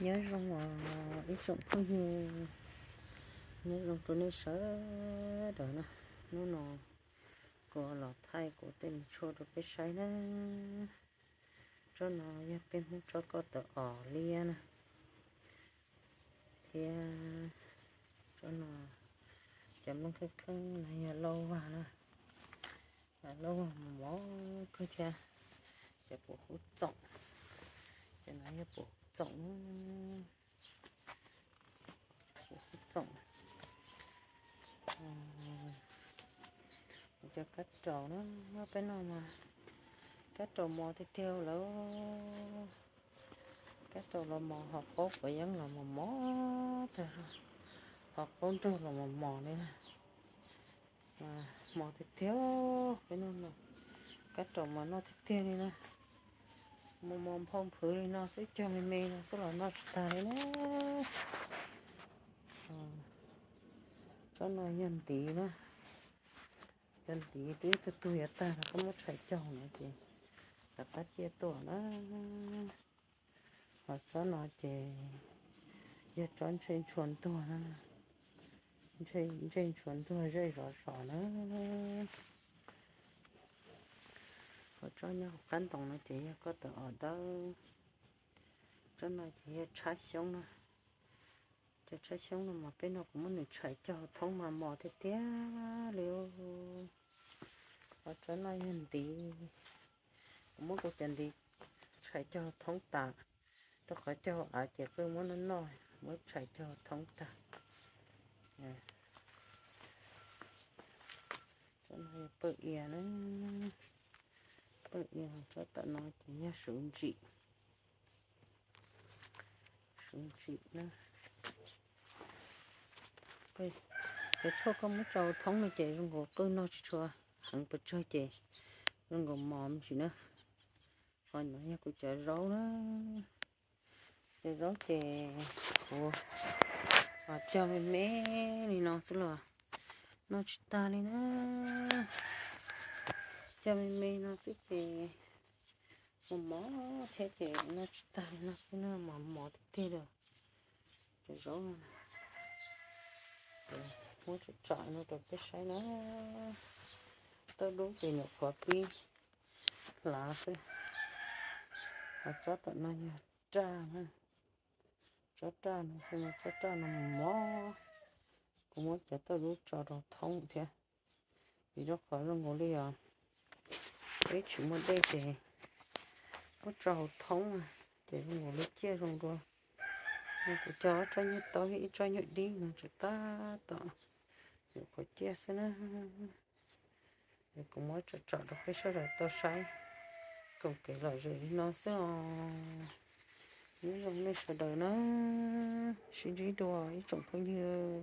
nhớ rằng là ít rộng không như nhớ rằng tôi nên sợ đó nè. Nó nó có lọ thay của tên cho được cái sai nè. Cho nó ya bên không cho có tờ ở liền nè. Thì cho nó chấm nó cái khăn này lâu vào nè. Lâu vào mỏ cơ cha để bộ hút rộng cho nó bộ rộng. Bộ hút rộng cho cắt trầu nó nó cái nào mà cắt trầu mò thì theo lỡ cắt trầu là mò học cốt phải giống là mò mó thì học con trâu là mò mò này nè. Mà mò thì theo, cái nào mà cắt trầu mà nó thì theo đi nè mồm mồm phong phử thì nó sẽ cho mê mê nó sẽ là nó ta đấy nè cho nó nhân tí nữa nhân tí tí cho tôi ta là có một phải chồng nữa chị là tắt chia tổ nó hoặc cho nó chị giờ trốn trên chuồn tổ nó trên trên chuồn tổ rơi rõ rõ nữa có cho nhau căn đồng nó chỉ có tờ ở đó cho nó chỉ trái xuống nữa cho trái xuống sống mà bên nó cũng muốn trái cho thông mà mò thế té liều có cho nó nhìn tí cũng muốn có chân đi trái cho thông tạ nó có cho ở chỉ cứ muốn nó nói mới trái cho thông tạ cho nó bự ìa nó bự ìa cho tận nói chỉ nhá xuống chị. Xuống chị nữa cái cái chỗ con mới trâu thống này chị rồi gỗ, tôi nó cho hẳn bật chơi chị. Rồi gỗ mòm chị nữa rồi nữa nha, cô chờ rau đó. Chờ rau chị. Của và cho mẹ mẹ này nó sẽ là nó chỉ ta đi nữa cho mẹ mẹ nó sẽ chị một mỏ thế thì nó chỉ ta nó cái nó mỏ mỏ thế được. Chờ rau muốn chụp chọn nó được cái sai nó tao đúng thì nó có pi. Lá xe nó cho tận nó như tra ha cho tra nó xem nó cho tra nó mỏ cũng muốn cho tao đúng cho nó thông thế vì nó khỏi nó ngồi đi à? Cái chuyện mà đây thì có trò thông à để ngủ lấy chia rồi rồi. Nó chó cho như tối cho như đi nó chỉ ta, tao. Có chia xe nữa. Thì cũng mới chọn chọn được cái số rồi tôi sai. Cũng kể lại rồi nó sẽ ờ, những dòng này sẽ đời nó suy nghĩ đồ ấy trồng không như